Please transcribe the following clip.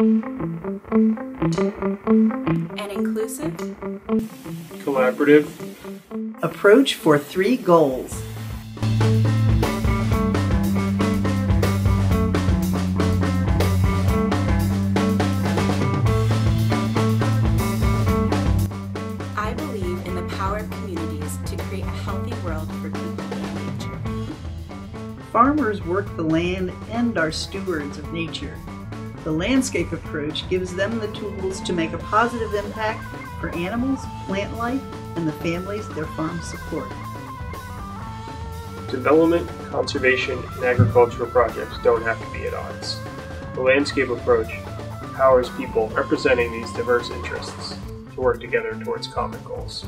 An inclusive, collaborative, approach for three goals. I believe in the power of communities to create a healthy world for people and nature. Farmers work the land and are stewards of nature. The landscape approach gives them the tools to make a positive impact for animals, plant life, and the families their farms support. development, conservation, and agricultural projects don't have to be at odds. The landscape approach empowers people representing these diverse interests to work together towards common goals.